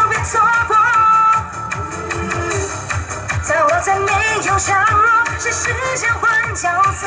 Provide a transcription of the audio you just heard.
就别错过。在我再没有下落，是时间换角色。